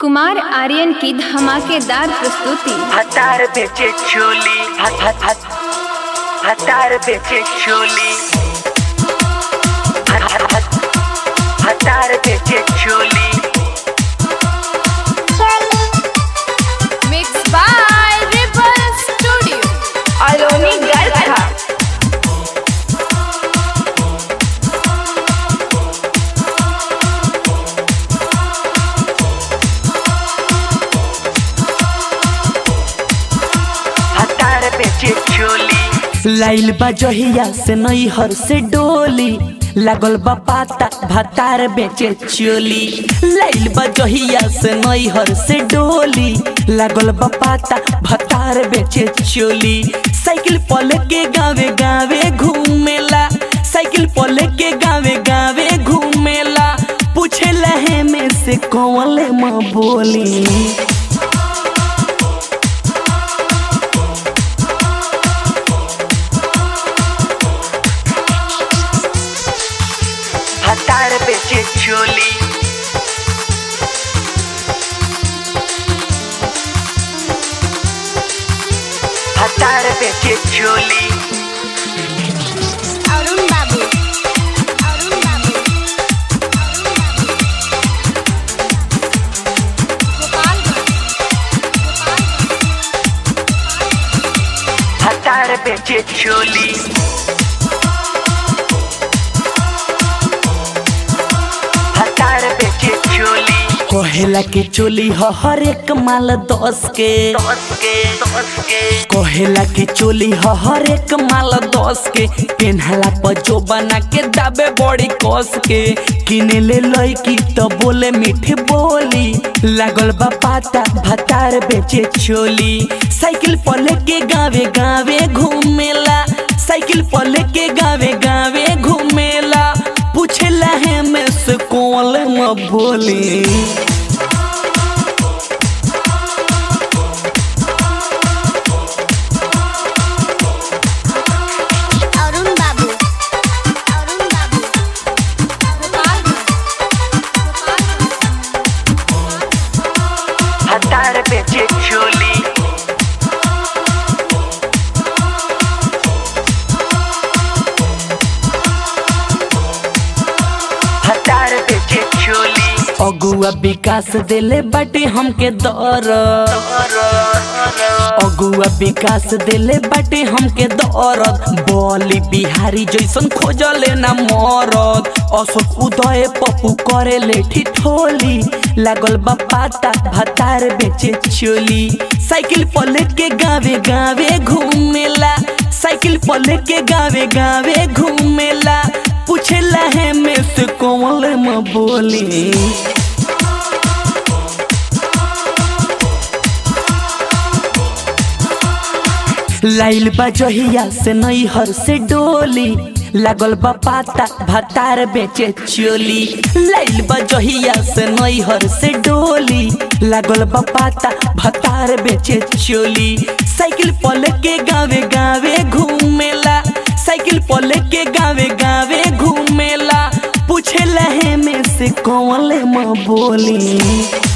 कुमार आर्यन की धमाकेदार प्रस्तुति। हतार बेचे हत हतार बेचे चोली। हत हत हत हतार बेचे चोली। लाइल बा से नैहर से डोली। लागल बा भातार बेचे चोली। लाइल बा से नैहर से डोली। लागल बा भातार बेचे चोली। साइकिल पल के गावे गावे घूमेला। साइकिल पल के गावे गावे घूमेला। पूछे लहे में से कौन माँ बोली। चोली हतार बेचे चोली अरुण बाबू अरुण बाबू हतार बेचे चोली कहेला के चोली ह हर एक माल दस के। कहेला के चोली ह हर एक माल दस के। पेन्हला पर जो बना के दाबे बड़ी कस के। किने ले लईकी तो बोले मीठी बोली। लागल बा पाता भतार बेचे चोली। साइकिल पर लेके गावे गावे घूमेला। साइकिल पर लेके गावे गावे कौन म बोली अरुण बाबू अगुआ विकास दिले बाटे हमके दर। अगुआ विकास दिले बाटे हमके दरद बोली बिहारी जैसन खोजले ना मरद। अशोक उदय पप्पू करे ले ठिठोली लागल बा पाता भतार बेचे चोली। साइकिल पर लेके गावे गावे घूमेला। साइकिल पर लेके गावे गावे घूमेला। बोली। लाइल बा जहिया से नैहर से डोली, लागल बा पाता भातार बेचे चोली। लाइल बा जहिया से नैहर से डोली, लागल बा पाता भातार बेचे चोली। साइकिल पल के गावे गावे घूमेला, साइकिल पल के कौन म बोली?